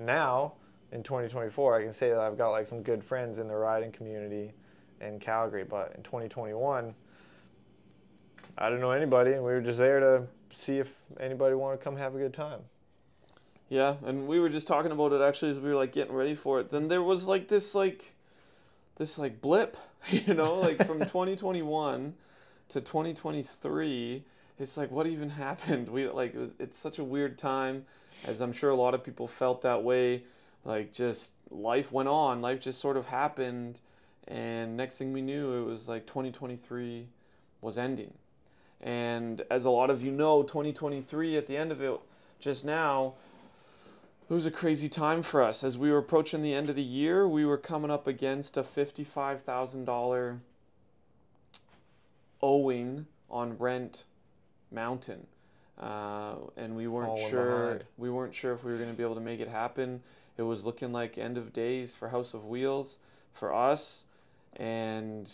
now in 2024, I can say that I've got like some good friends in the riding community in Calgary. But in 2021, I didn't know anybody, and we were just there to see if anybody wanted to come have a good time. Yeah, and we were just talking about it actually as we were like getting ready for it. Then there was like this like this like blip, you know, like from 2021 to 2023. It's like what even happened? We like it was, it's such a weird time, as I'm sure a lot of people felt that way. Like just life went on, life just sort of happened, and next thing we knew, it was like 2023 was ending. And as a lot of you know, 2023 at the end of it, just now it was a crazy time for us. As we were approaching the end of the year, we were coming up against a $55,000 owing on Rent Mountain. Uh, and we weren't Falling sure behind. we weren't sure if we were going to be able to make it happen. It was looking like end of days for House of Wheels for us and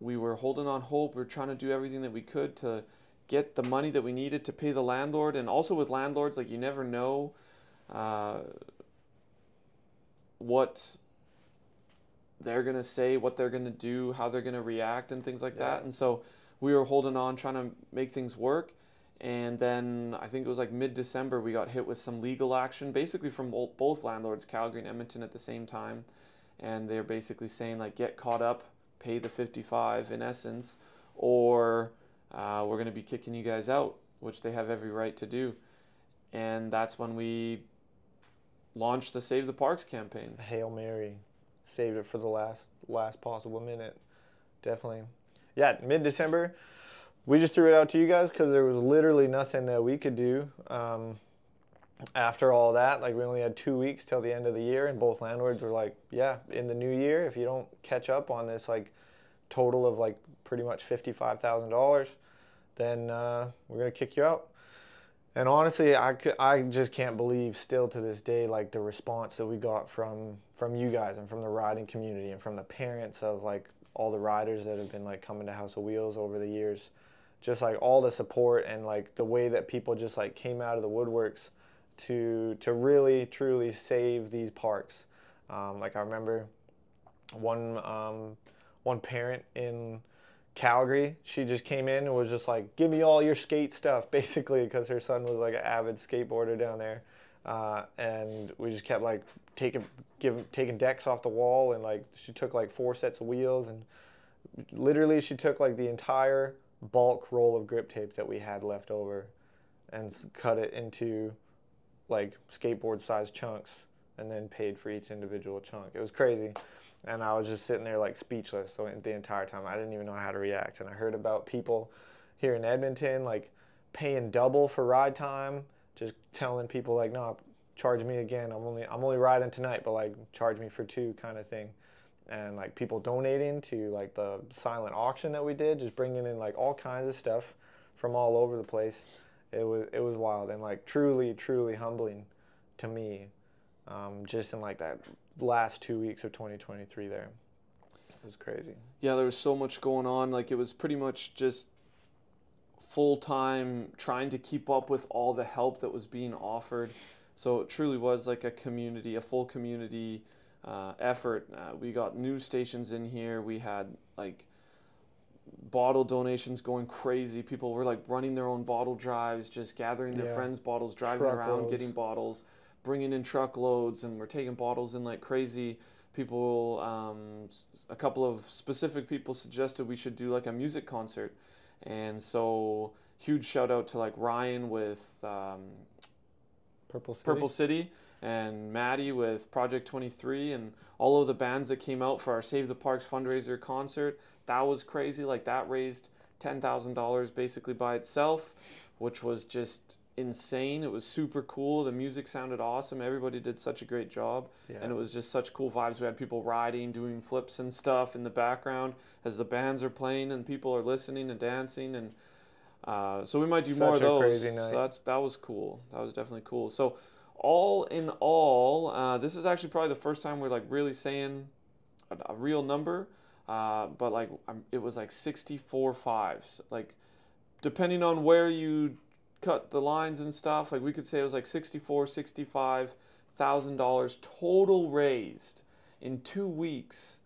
we were holding on hope. We were trying to do everything that we could to get the money that we needed to pay the landlord and also with landlords like you never know uh, what they're gonna say, what they're gonna do, how they're gonna react, and things like Yeah. that. And so we were holding on, trying to make things work. And then I think it was like mid December, we got hit with some legal action, basically from both, landlords, Calgary and Edmonton, at the same time. And they're basically saying like, get caught up, pay the 55 in essence, or uh, we're going to be kicking you guys out, which they have every right to do. And that's when we launched the Save the Parks campaign. Hail Mary, saved it for the last last possible minute. Definitely, yeah. Mid December, we just threw it out to you guys because there was literally nothing that we could do. Um, after all that, like we only had two weeks till the end of the year, and both landlords were like, "Yeah, in the new year, if you don't catch up on this like total of like pretty much fifty five thousand dollars, then uh, we're gonna kick you out." And honestly, I I just can't believe still to this day like the response that we got from from you guys and from the riding community and from the parents of like all the riders that have been like coming to House of Wheels over the years. Just like all the support and like the way that people just like came out of the woodworks to to really truly save these parks. Um, like I remember one um, one parent in Calgary, she just came in and was just like, "Give me all your skate stuff," basically, because her son was like an avid skateboarder down there, uh, and we just kept like taking giving taking decks off the wall, and like she took like four sets of wheels, and literally she took like the entire bulk roll of grip tape that we had left over, and cut it into like skateboard sized chunks, and then paid for each individual chunk. It was crazy and I was just sitting there like speechless the, entire time. I didn't even know how to react. And I heard about people here in Edmonton like paying double for ride time, just telling people like, "No, charge me again. I'm only I'm only riding tonight, but like charge me for two kind of thing." And like people donating to like the silent auction that we did, just bringing in like all kinds of stuff from all over the place. It was it was wild and like truly truly humbling to me um, just in like that last two weeks of 2023 there. It was crazy. Yeah, there was so much going on. Like it was pretty much just full time trying to keep up with all the help that was being offered. So it truly was like a community, a full community uh, effort. Uh, we got news stations in here. We had like bottle donations going crazy. People were like running their own bottle drives, just gathering their Yeah. friends' bottles, driving around, Truckloads. getting bottles, bringing in truckloads, and we're taking bottles in like crazy. People, um, a couple of specific people suggested we should do like a music concert, and so huge shout out to like Ryan with um, Purple City. Purple City and Maddie with Project 23 and all of the bands that came out for our Save the Parks fundraiser concert. That was crazy. Like that raised $10,000 basically by itself, which was just insane. It was super cool. The music sounded awesome. Everybody did such a great job. Yeah. And it was just such cool vibes. We had people riding, doing flips and stuff in the background as the bands are playing and people are listening and dancing and uh, so we might do more of Such those. So that's that was cool. That was definitely cool. So all in all, uh, this is actually probably the first time we're like really saying a, a real number. Uh, but like um, it was like 64 fives. Like depending on where you cut the lines and stuff, like we could say it was like 64, 65 thousand dollars total raised in two weeks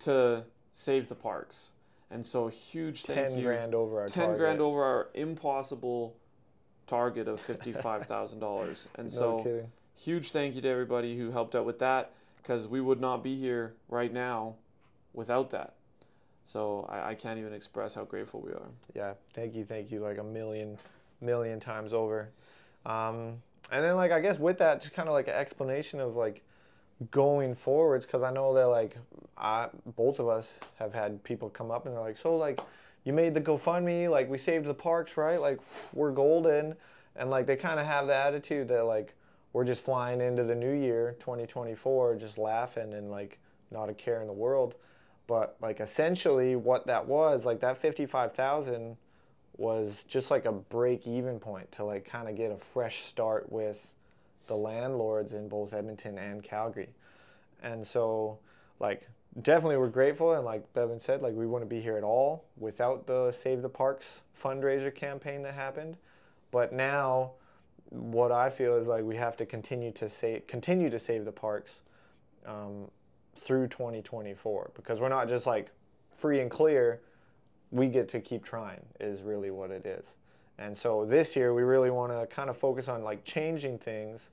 to save the parks. And so huge thank Ten you. grand over our ten target. grand over our impossible target of fifty five thousand dollars. And No so kidding. huge thank you to everybody who helped out with that because we would not be here right now without that. So I, I can't even express how grateful we are. Yeah, thank you, thank you, like a million, million times over. Um, and then like I guess with that, just kind of like an explanation of like going forwards, because I know that like I both of us have had people come up and they're like, so like you made the GoFundMe, like we saved the parks, right? Like we're golden, and like they kind of have the attitude that like we're just flying into the new year, 2024, just laughing and like not a care in the world. But like essentially, what that was, like that 55,000 was just like a break even point to like kind of get a fresh start with the landlords in both Edmonton and Calgary. And so, like, definitely we're grateful. And like Bevan said, like, we wouldn't be here at all without the Save the Parks fundraiser campaign that happened. But now, what I feel is like we have to continue to save, continue to save the parks um, through 2024 because we're not just like free and clear. We get to keep trying, is really what it is. And so this year, we really want to kind of focus on like changing things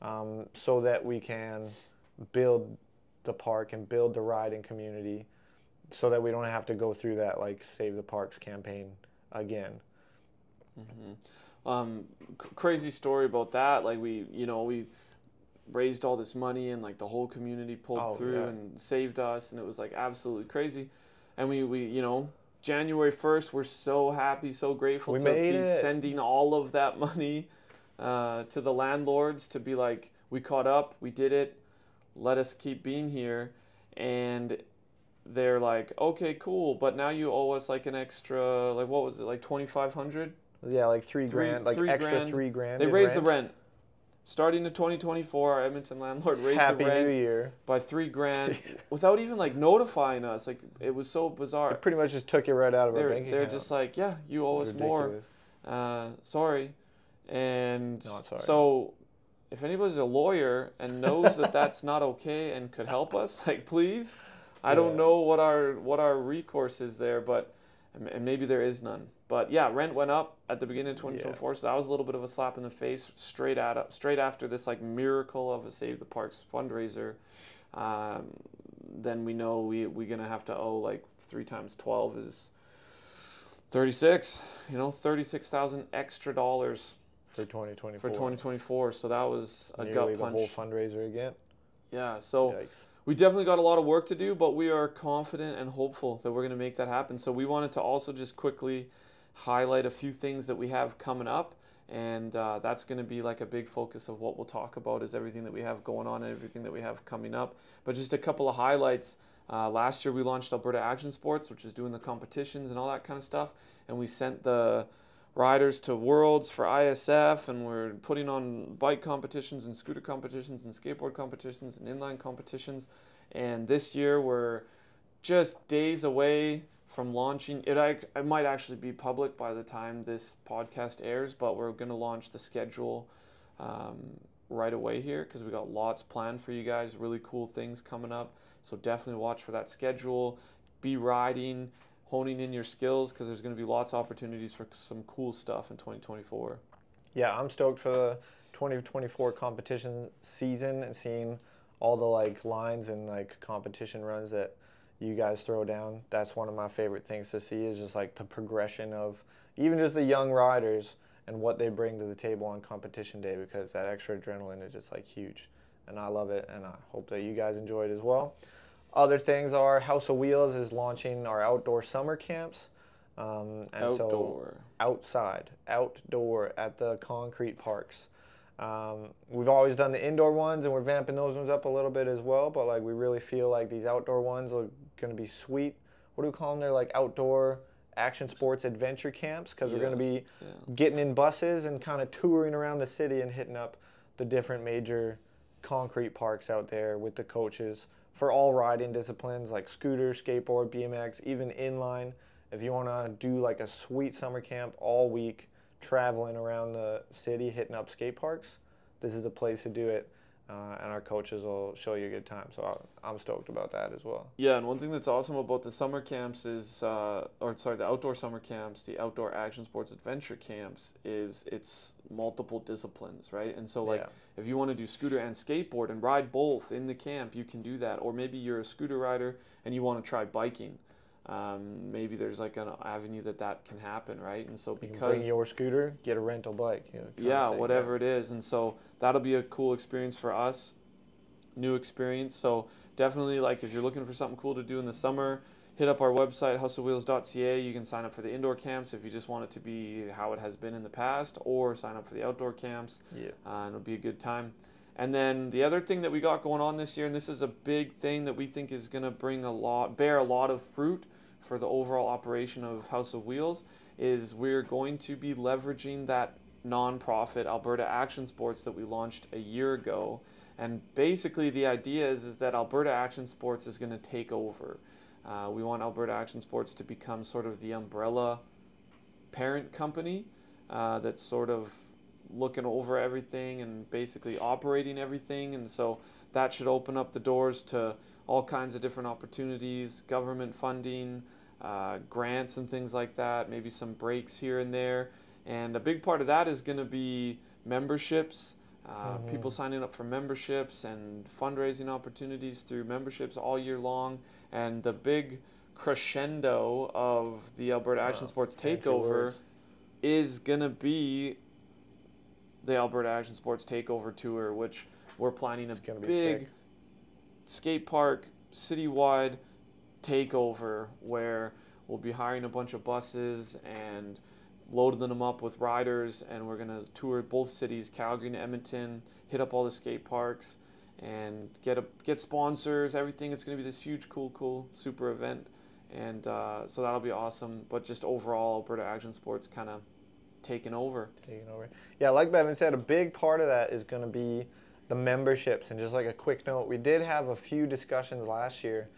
um, so that we can build the park and build the riding community so that we don't have to go through that like Save the Parks campaign again. hmm Um, c- crazy story about that. Like we, you know, we raised all this money and like the whole community pulled Oh, through yeah. and saved us, and it was like absolutely crazy. And we, we, you know, January first, we're so happy, so grateful We to be it. sending all of that money uh, to the landlords to be like, we caught up, we did it, let us keep being here, and they're like, okay, cool, but now you owe us like an extra, like what was it, like twenty five hundred? Yeah, like three, Three- grand, like three extra grand. three grand. They raised the rent. Starting in 2024, our Edmonton landlord raised Happy the rent New Year. by three grand without even like notifying us. Like it was so bizarre. It pretty much just took it right out of our They're, bank they're account. just like, yeah, you owe us more. Uh, sorry. And Not sorry. so, if anybody's a lawyer and knows that that's not okay and could help us, like please. I don't know what our what our recourse is there, but and maybe there is none. But yeah, rent went up at the beginning of 2024, so that was a little bit of a slap in the face straight at straight after this like miracle of a Save the Parks fundraiser. Um, then we know we we're gonna have to owe like three times 12 is 36. You know, 36,000 extra dollars for 2024. for 2024. So that was a Nearly gut the punch. whole fundraiser again. yeah. So Yikes. we definitely got a lot of work to do, but we are confident and hopeful that we're going to make that happen. So we wanted to also just quickly highlight a few things that we have coming up. And uh, that's going to be like a big focus of what we'll talk about is everything that we have going on and everything that we have coming up. But just a couple of highlights. Uh, last year we launched Alberta Action Sports, which is doing the competitions and all that kind of stuff. And we sent the riders to Worlds for ISF, and we're putting on bike competitions and scooter competitions and skateboard competitions and inline competitions. And this year we're just days away from launching. It, act- it might actually be public by the time this podcast airs, but we're going to launch the schedule um, right away here because we got lots planned for you guys. Really cool things coming up. So definitely watch for that schedule. Be riding, honing in your skills because there's going to be lots of opportunities for some cool stuff in 2024. Yeah, I'm stoked for the 2024 competition season and seeing all the like lines and like competition runs that you guys throw down. That's one of my favorite things to see is just like the progression of even just the young riders and what they bring to the table on competition day because that extra adrenaline is just like huge. And I love it and I hope that you guys enjoy it as well. Other things are House of Wheels is launching our outdoor summer camps. Um, and so Outdoor. outside, outdoor at the concrete parks. Um, we've always done the indoor ones, and we're vamping those ones up a little bit as well. But like, we really feel like these outdoor ones are going to be sweet. What do we call them? They're like outdoor action sports adventure camps because we're going to be Yeah. getting in buses and kind of touring around the city and hitting up the different major concrete parks out there with the coaches for all riding disciplines like scooter, skateboard, BMX, even inline. If you want to do like a sweet summer camp all week, traveling around the city, hitting up skate parks, this is the place to do it. Uh, and our coaches will show you a good time. So i am stoked about that as well. Yeah, and one thing that's awesome about the summer camps is, uh, or sorry, the outdoor summer camps, the outdoor action sports adventure camps, is it's multiple disciplines, right? And so like yeah. if you want to do scooter and skateboard and ride both in the camp, you can do that. Or maybe you're a scooter rider and you want to try biking um, maybe there's like an avenue that that can happen, right? And so because bring your scooter, get a rental bike. You know, yeah, whatever that. it is, and so that'll be a cool experience for us, new experience. So definitely, like if you're looking for something cool to do in the summer, hit up our website houseofwheels.ca. You can sign up for the indoor camps if you just want it to be how it has been in the past, or sign up for the outdoor camps. Yeah, uh, and it'll be a good time. And then the other thing that we got going on this year, and this is a big thing that we think is going to bring a lot, bear a lot of fruit for the overall operation of House of Wheels is we're going to be leveraging that nonprofit Alberta Action Sports that we launched a year ago. And basically, the idea is, is that Alberta Action Sports is going to take over. Uh, we want Alberta Action Sports to become sort of the umbrella parent company uh, that's sort of looking over everything and basically operating everything. And so that should open up the doors to all kinds of different opportunities, government funding, uh, grants and things like that, maybe some breaks here and there. And a big part of that is going to be memberships, uh, mm-hmm. people signing up for memberships and fundraising opportunities through memberships all year long. And the big crescendo of the Alberta Action Sports takeover is going to be the Alberta Action Sports Takeover Tour, which we're planning a big skate park citywide takeover where we'll be hiring a bunch of buses and loading them up with riders and we're going to tour both cities calgary and edmonton hit up all the skate parks and get a, get sponsors everything. It's going to be this huge cool cool super event. And uh, so that'll be awesome. But just overall alberta action sports kind of taking over. Taking over. Yeah like bevan said a big part of that is going to be the memberships and just like a quick note we did have a few discussions last year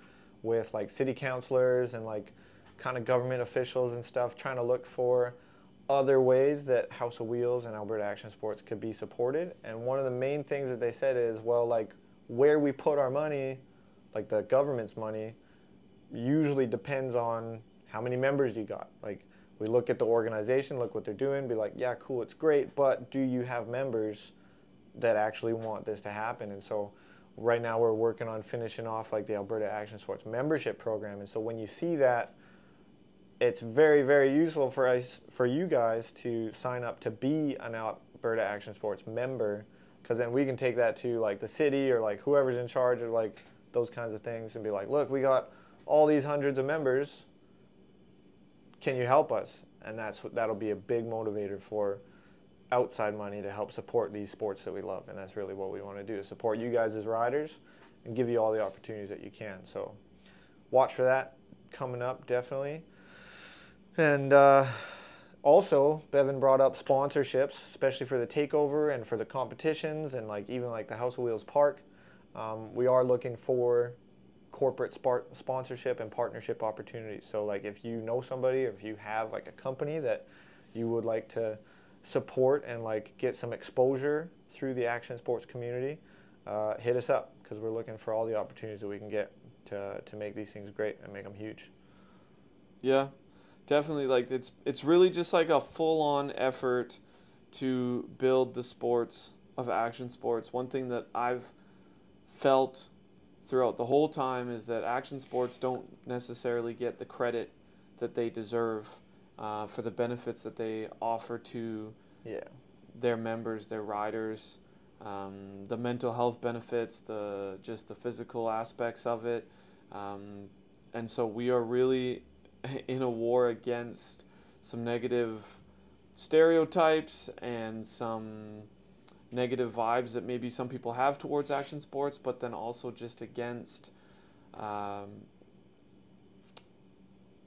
with like city councilors and like kind of government officials and stuff trying to look for other ways that House of Wheels and Alberta Action Sports could be supported. And one of the main things that they said is, well, like where we put our money, like the government's money, usually depends on how many members you got. Like we look at the organization, look what they're doing, be like, yeah, cool, it's great, but do you have members that actually want this to happen? And so right now we're working on finishing off like the Alberta Action Sports membership program. And so when you see that, it's very, very useful for us, for you guys to sign up to be an Alberta Action Sports member, because then we can take that to like the city or like whoever's in charge of like those kinds of things and be like, look, we got all these hundreds of members. Can you help us? And that's what that'll be a big motivator for outside money to help support these sports that we love. And that's really what we want to do, support you guys as riders and give you all the opportunities that you can. So watch for that coming up, definitely. And uh, also, Bevan brought up sponsorships, especially for the takeover and for the competitions and like even like the House of Wheels Park. Um, we are looking for corporate sponsorship and partnership opportunities. So like if you know somebody or if you have like a company that you would like to support and like get some exposure through the action sports community, uh, hit us up because we're looking for all the opportunities that we can get to to make these things great and make them huge. Yeah, definitely. Like it's it's really just like a full on effort to build the sports of action sports. One thing that I've felt throughout the whole time is that action sports don't necessarily get the credit that they deserve uh, for the benefits that they offer to yeah. their members, their riders, um, the mental health benefits, the just the physical aspects of it, um, and so we are really in a war against some negative stereotypes and some negative vibes that maybe some people have towards action sports, but then also just against um,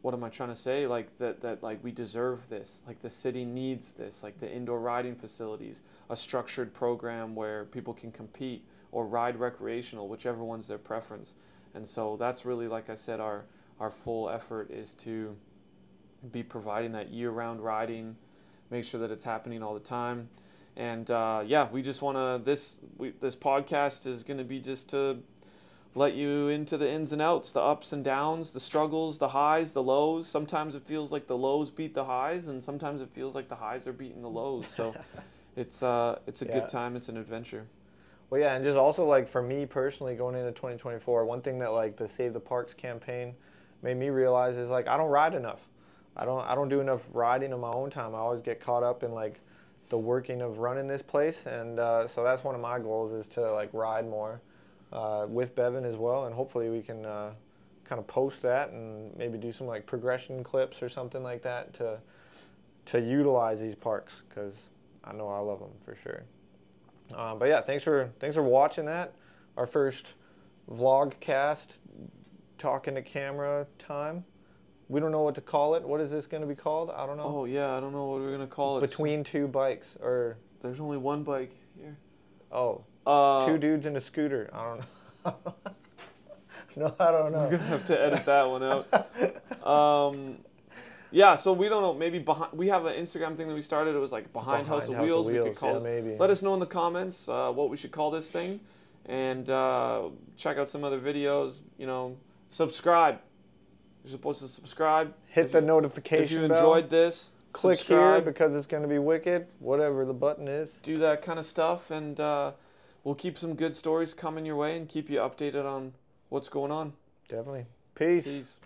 what am I trying to say? Like that that like we deserve this. Like the city needs this. Like the indoor riding facilities, a structured program where people can compete or ride recreational, whichever one's their preference. And so that's really like I said our our full effort is to be providing that year-round riding, make sure that it's happening all the time. And uh, yeah, we just want to this we, this podcast is going to be just to let you into the ins and outs, the ups and downs, the struggles, the highs, the lows. Sometimes it feels like the lows beat the highs, and sometimes it feels like the highs are beating the lows. So it's uh, it's a Yeah. good time. It's an adventure. Well, yeah, and just also like for me personally, going into 2024, one thing that like the Save the Parks campaign made me realize is like I don't ride enough. I don't I don't do enough riding in my own time. I always get caught up in like the working of running this place, and uh, so that's one of my goals is to like ride more uh, with Bevan as well, and hopefully we can uh, kind of post that and maybe do some like progression clips or something like that to to utilize these parks because I know I love them for sure. Um, but yeah, thanks for thanks for watching that. Our first vlog cast, talking to camera time. We don't know what to call it. What is this going to be called? I don't know. Oh yeah, I don't know what we're gonna call it. Between two bikes, or there's only one bike here. oh, Uh, two dudes in a scooter. I don't know. no, I don't know. We're gonna have to edit that one out. Um, yeah, so we don't know. Maybe behind. We have an Instagram thing that we started. It was like behind, House, of Wheels. We could call yeah, this. maybe. Let us know in the comments uh, what we should call this thing, and uh, check out some other videos. You know, subscribe. You're supposed to subscribe. Hit if the you- notification If you bell. enjoyed this, Click here because it's going to be wicked. Whatever the button is. do that kind of stuff, and uh, we'll keep some good stories coming your way and keep you updated on what's going on. Definitely. Peace. Peace.